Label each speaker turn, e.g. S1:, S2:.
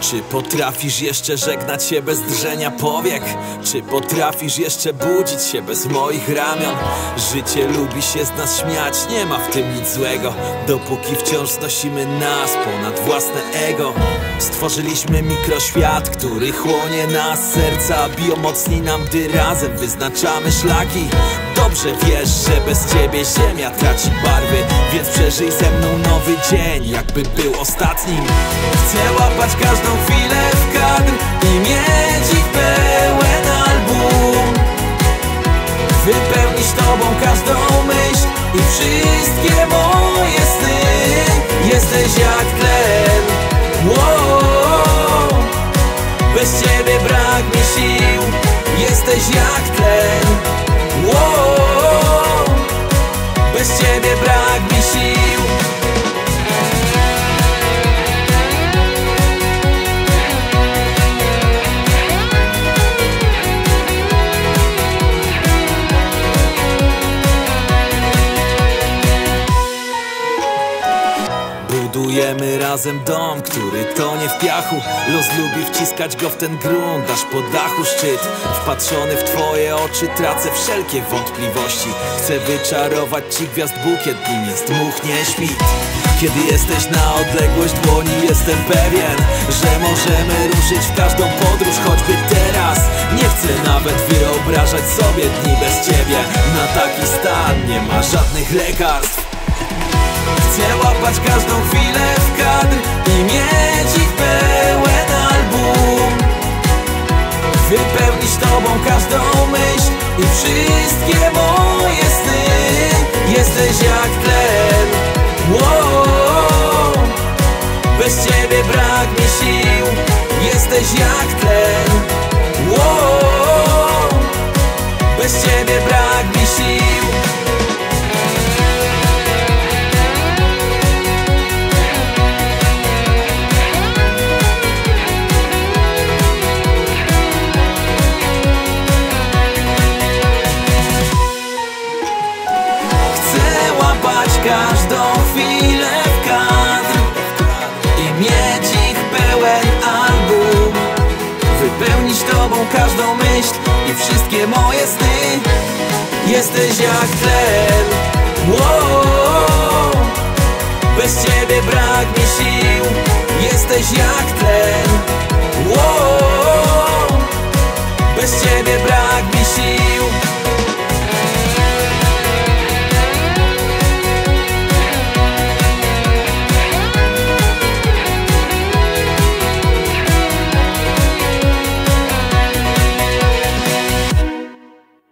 S1: Czy potrafisz jeszcze żegnać się bez drżenia powiek? Czy potrafisz jeszcze budzić się bez moich ramion? Życie lubi się z nas śmiać, nie ma w tym nic złego Dopóki wciąż znosimy nas ponad własne ego Stworzyliśmy mikroświat, który chłonie nas Serca biją mocniej nam, gdy razem wyznaczamy szlaki Dobrze wiesz, że bez ciebie ziemia traci barwy Więc przeżyj ze mną nowy dzień, jakby był ostatnim Chcę łapać każdą chwilę w kadr I mieć ich pełen album. Wypełnić tobą każdą myśl I wszystkie moje sny. Jesteś jak tlen. Wow. Bez ciebie brak mi sił. Jesteś jak tlen Budujemy razem dom, który tonie w piachu. Los lubi wciskać go w ten grunt, aż po dachu szczyt. Wpatrzony w twoje oczy tracę wszelkie wątpliwości. Chcę wyczarować ci gwiazd bukiet, nim jest. Muchnie świt Kiedy jesteś na odległość dłoni jestem pewien Że możemy ruszyć w każdą podróż, choćby teraz. Nie chcę nawet wyobrażać sobie dni bez ciebie. Na taki stan nie ma żadnych lekarstw Chcę łapać każdą chwilę w kadr I mieć ich pełen album. Wypełnić tobą każdą myśl I wszystkie moje sny. Jesteś jak tlen. Wow. Bez ciebie brak mi sił. Jesteś jak tlen. Wow. Bez ciebie brak mi sił każdą chwilę w kadr I mieć ich pełen album Wypełnić tobą każdą myśl i wszystkie moje sny Jesteś jak tlen wow. Bez ciebie brak mi sił Jesteś jak tlen wow. Bez ciebie brak